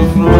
of.